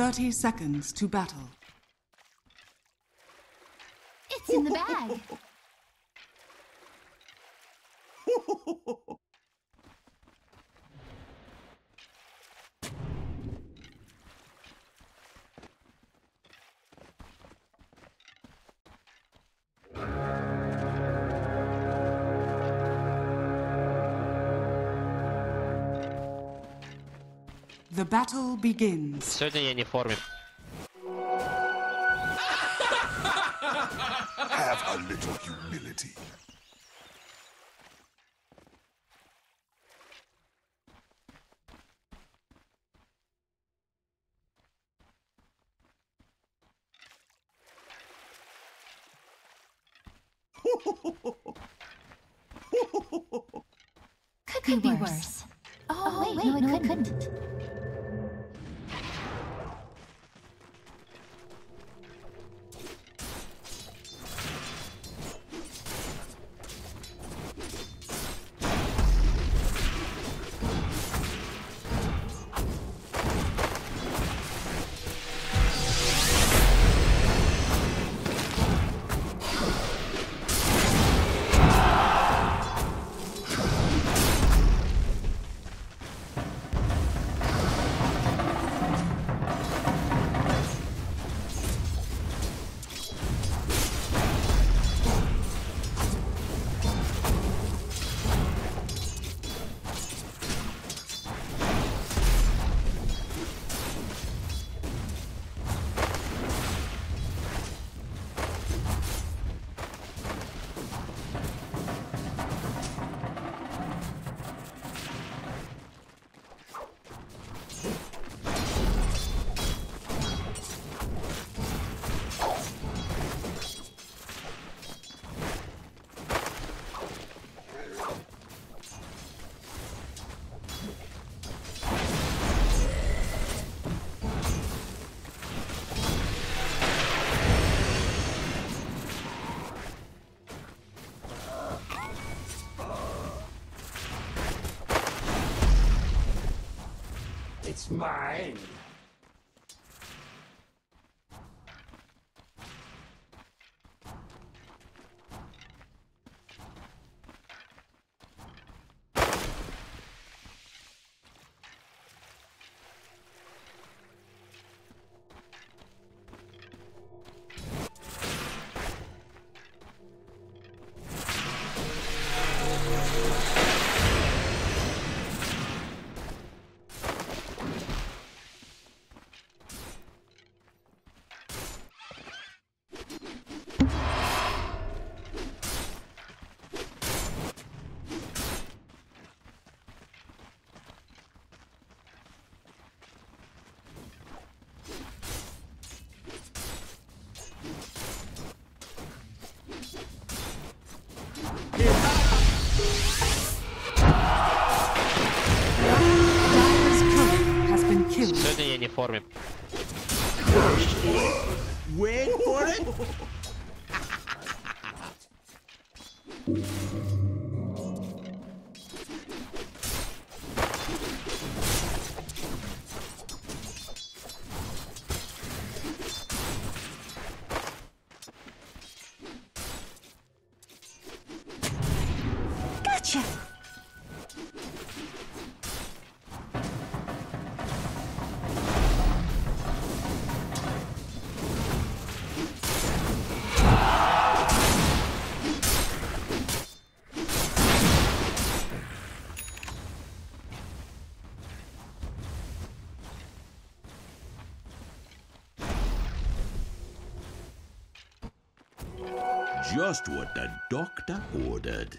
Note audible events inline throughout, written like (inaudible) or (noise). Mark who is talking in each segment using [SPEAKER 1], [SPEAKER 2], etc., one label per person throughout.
[SPEAKER 1] 30 seconds to battle.
[SPEAKER 2] It's in the bag. (laughs)
[SPEAKER 1] battle begins.
[SPEAKER 3] Сьогодні я не в формі.
[SPEAKER 4] Have a little humility.
[SPEAKER 2] Could, be worse. Oh, wait, no, it couldn't.
[SPEAKER 5] It's Mine.
[SPEAKER 6] Just what the doctor ordered.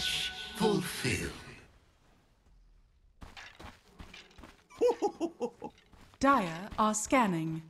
[SPEAKER 4] Wish fulfilled.
[SPEAKER 1] Dire are scanning.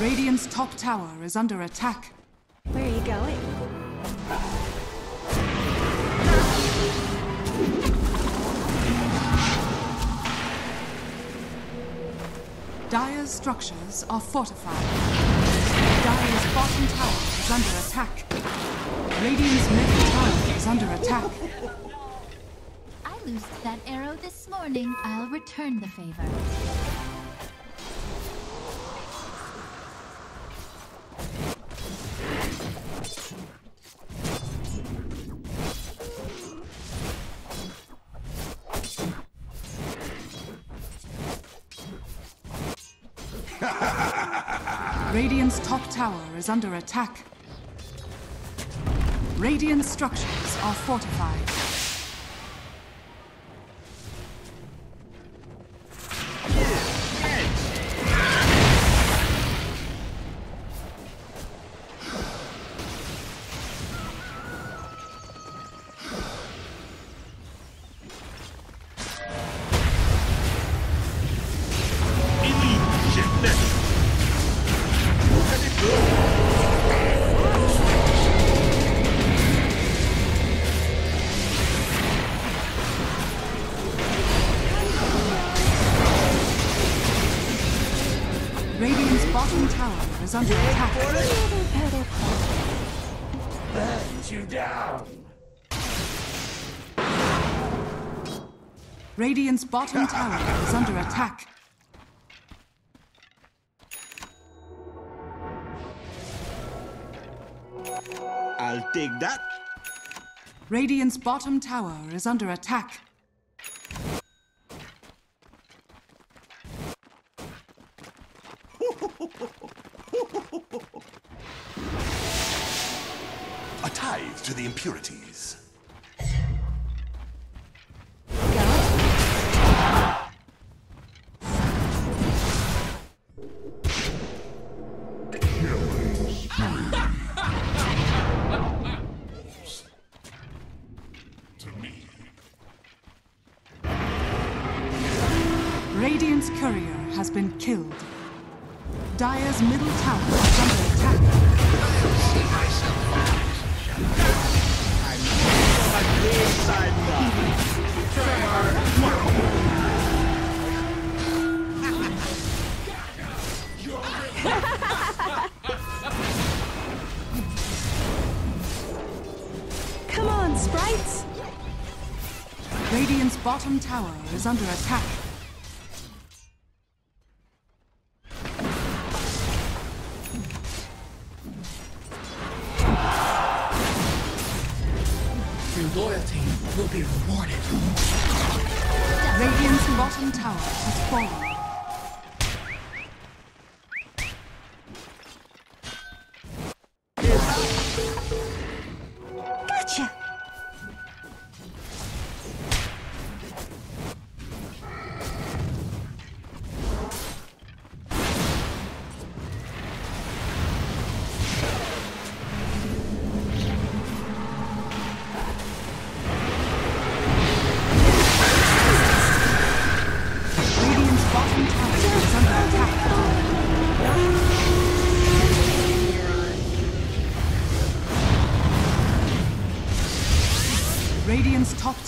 [SPEAKER 1] Radiant's top tower is under attack.
[SPEAKER 2] Where are you going?
[SPEAKER 1] Dire's structures are fortified. Dire's bottom tower is under attack. Radiant's middle tower is under attack.
[SPEAKER 2] I loosed that arrow this morning. I'll return the favor.
[SPEAKER 1] Radiant's top tower is under attack. Radiant structures are fortified. Is under attack.
[SPEAKER 4] Burns you down.
[SPEAKER 1] Radiant's bottom tower is under attack.
[SPEAKER 5] I'll take that.
[SPEAKER 1] Radiant's bottom tower is under attack.
[SPEAKER 4] A tithe to the impurities.
[SPEAKER 1] Radiant's courier has been killed. Dire's middle tower is under attack. (laughs)
[SPEAKER 7] Come on, sprites!
[SPEAKER 1] Radiant's bottom tower is under attack.
[SPEAKER 8] Rewarded.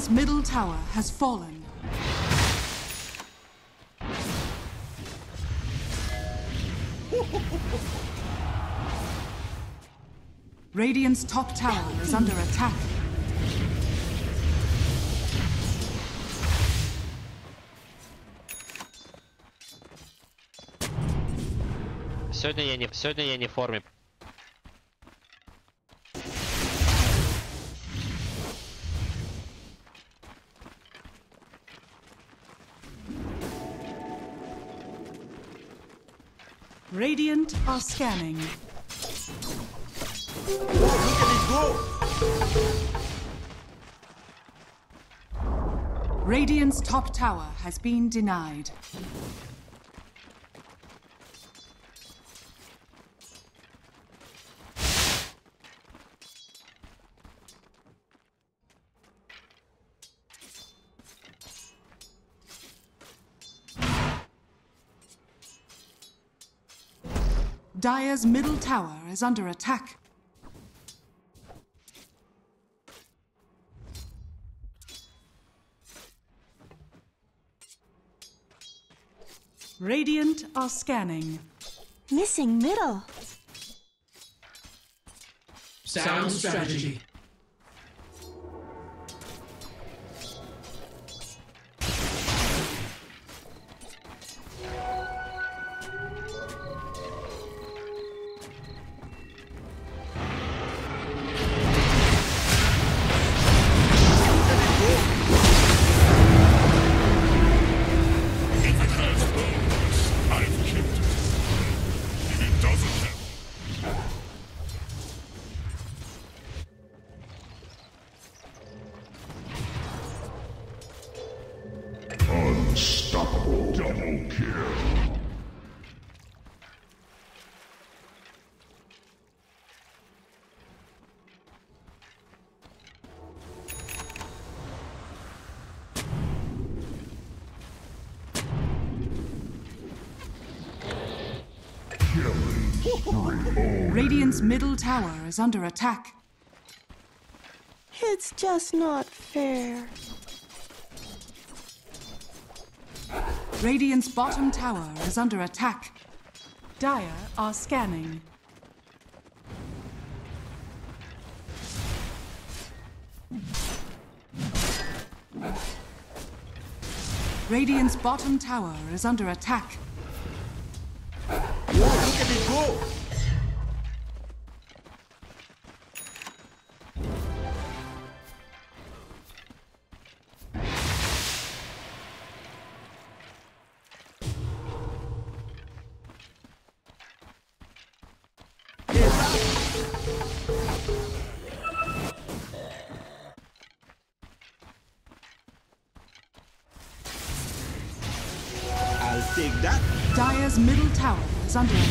[SPEAKER 1] Radiant's middle tower has fallen. (laughs) Radiant's top tower is under attack.
[SPEAKER 3] Сегодня я не, сегодня я не в форме.
[SPEAKER 1] Radiant are scanning. Radiant's top tower has been denied. Dire's middle tower is under attack. Radiant are scanning.
[SPEAKER 7] Missing middle.
[SPEAKER 8] Sound strategy.
[SPEAKER 6] Unstoppable double kill.
[SPEAKER 1] Radiant's middle tower is under attack.
[SPEAKER 7] It's just not fair.
[SPEAKER 1] Radiant's bottom tower is under attack. Dire are scanning. Radiant's bottom tower is under attack.
[SPEAKER 5] Look at it go!
[SPEAKER 1] Is under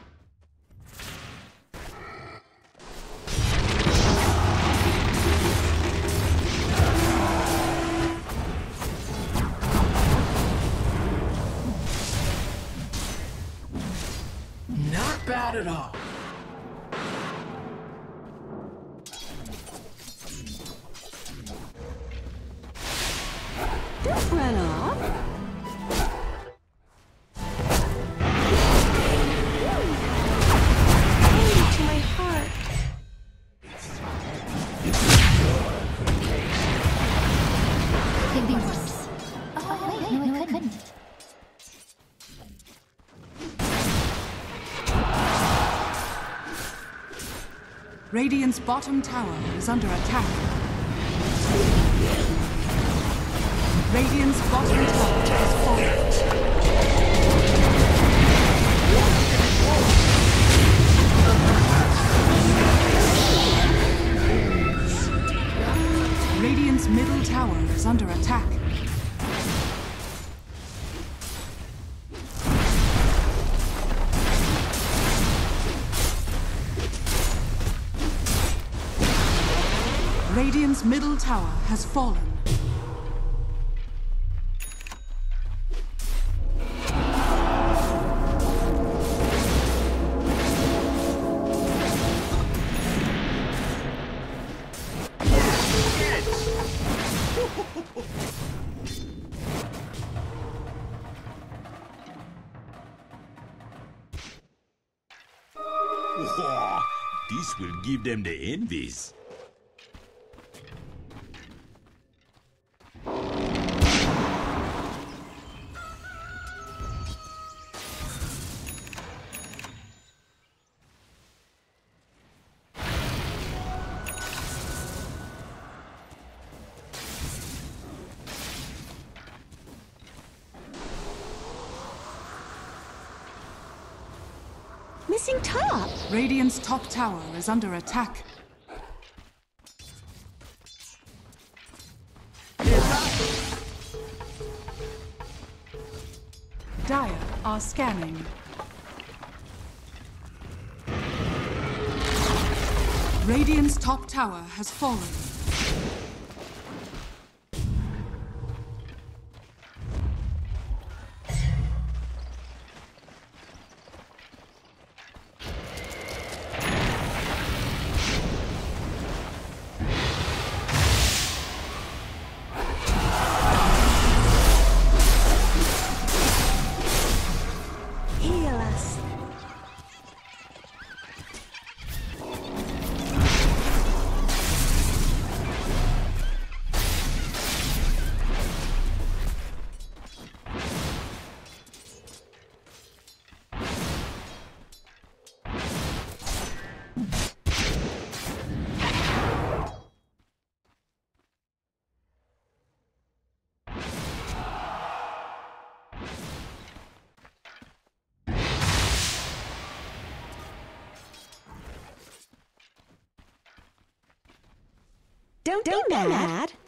[SPEAKER 1] Radiant's bottom tower is under attack. Radiant's bottom tower is falling. Radiant's middle tower is under attack. Middle tower has fallen. (laughs)
[SPEAKER 4] this will give them the envies.
[SPEAKER 7] Missing top.
[SPEAKER 1] Radiant's top tower is under attack. Dire are scanning. Radiant's top tower has fallen.
[SPEAKER 7] Don't, Don't be mad. Gotcha.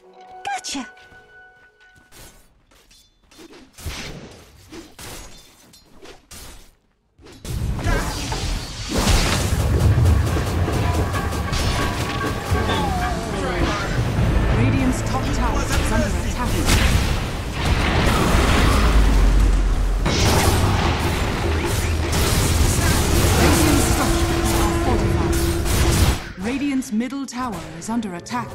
[SPEAKER 1] Is under attack.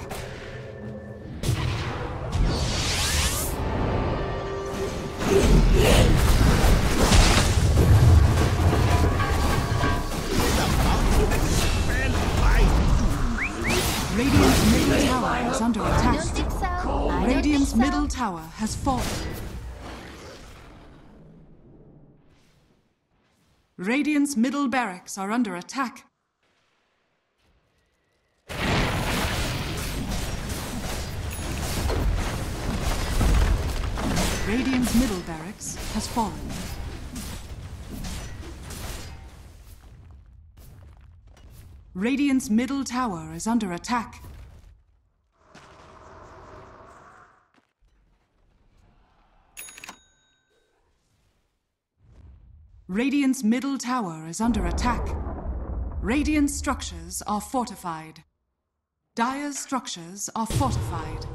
[SPEAKER 1] Radiant's middle tower is under attack.
[SPEAKER 2] so.
[SPEAKER 1] Radiant's
[SPEAKER 2] so.
[SPEAKER 1] middle tower has fallen. Radiant's middle barracks are under attack. Radiant's middle barracks has fallen. Radiant's middle tower is under attack. Radiant's middle tower is under attack. Radiant structures are fortified. Dire's structures are fortified.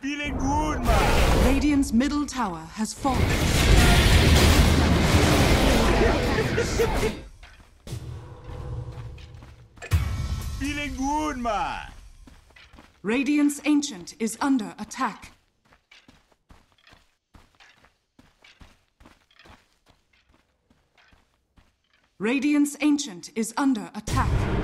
[SPEAKER 4] Feeling good, man.
[SPEAKER 1] Radiant's middle tower has fallen.
[SPEAKER 4] Feeling good, man.
[SPEAKER 1] Radiant's ancient is under attack. Radiant's ancient is under attack.